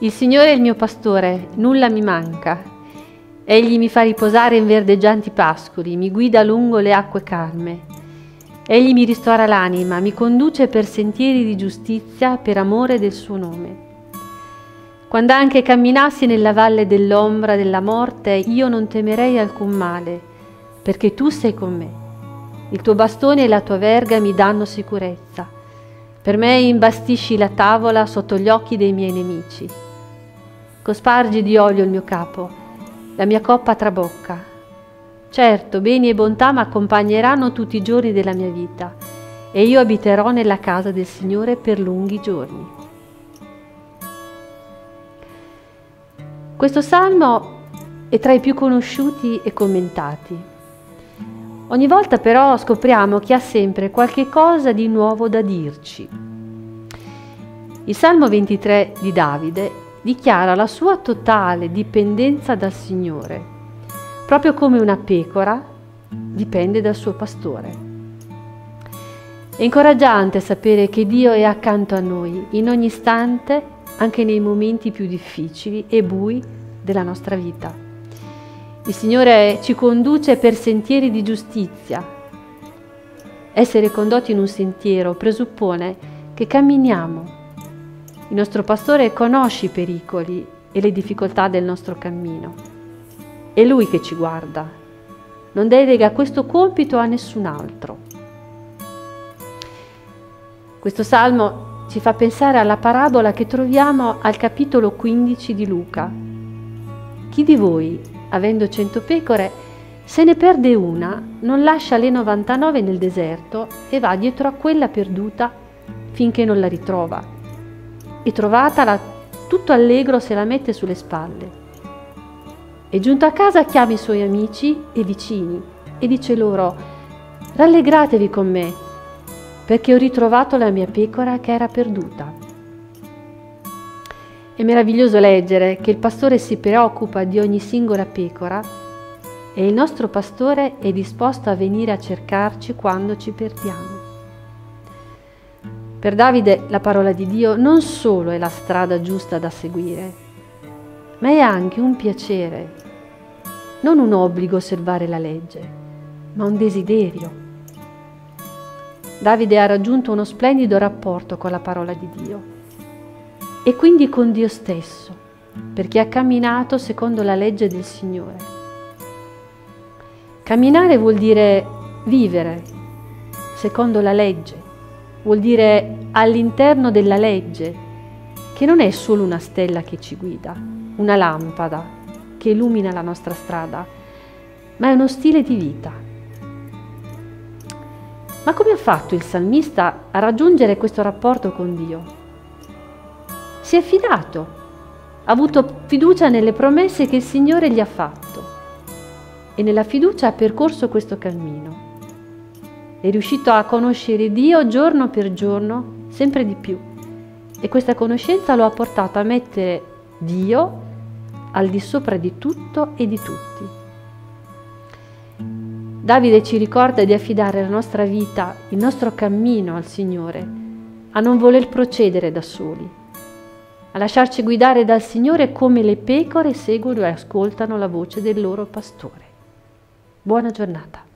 Il Signore è il mio pastore, nulla mi manca. Egli mi fa riposare in verdeggianti pascoli, mi guida lungo le acque calme. Egli mi ristora l'anima, mi conduce per sentieri di giustizia per amore del suo nome. Quando anche camminassi nella valle dell'ombra della morte, io non temerei alcun male, perché tu sei con me. Il tuo bastone e la tua verga mi danno sicurezza. Per me imbastisci la tavola sotto gli occhi dei miei nemici. Cospargi di olio il mio capo, la mia coppa trabocca. Certo, beni e bontà mi accompagneranno tutti i giorni della mia vita e io abiterò nella casa del Signore per lunghi giorni. Questo salmo è tra i più conosciuti e commentati. Ogni volta però scopriamo che ha sempre qualche cosa di nuovo da dirci. Il Salmo 23 di Davide dichiara la sua totale dipendenza dal Signore, proprio come una pecora dipende dal suo pastore. È incoraggiante sapere che Dio è accanto a noi in ogni istante anche nei momenti più difficili e bui della nostra vita. Il Signore ci conduce per sentieri di giustizia. Essere condotti in un sentiero presuppone che camminiamo. Il nostro pastore conosce i pericoli e le difficoltà del nostro cammino. È Lui che ci guarda. Non delega questo compito a nessun altro. Questo salmo ci fa pensare alla parabola che troviamo al capitolo 15 di Luca. Chi di voi, avendo cento pecore, se ne perde una, non lascia le 99 nel deserto e va dietro a quella perduta finché non la ritrova. E trovatala, tutto allegro se la mette sulle spalle. E giunto a casa chiama i suoi amici e vicini e dice loro, rallegratevi con me perché ho ritrovato la mia pecora che era perduta. È meraviglioso leggere che il pastore si preoccupa di ogni singola pecora e il nostro pastore è disposto a venire a cercarci quando ci perdiamo. Per Davide la parola di Dio non solo è la strada giusta da seguire, ma è anche un piacere, non un obbligo osservare la legge, ma un desiderio. Davide ha raggiunto uno splendido rapporto con la parola di Dio e quindi con Dio stesso, perché ha camminato secondo la legge del Signore. Camminare vuol dire vivere secondo la legge, vuol dire all'interno della legge, che non è solo una stella che ci guida, una lampada che illumina la nostra strada, ma è uno stile di vita ma come ha fatto il salmista a raggiungere questo rapporto con Dio? Si è fidato, ha avuto fiducia nelle promesse che il Signore gli ha fatto e nella fiducia ha percorso questo cammino. È riuscito a conoscere Dio giorno per giorno, sempre di più. E questa conoscenza lo ha portato a mettere Dio al di sopra di tutto e di tutti. Davide ci ricorda di affidare la nostra vita, il nostro cammino al Signore, a non voler procedere da soli, a lasciarci guidare dal Signore come le pecore seguono e ascoltano la voce del loro pastore. Buona giornata.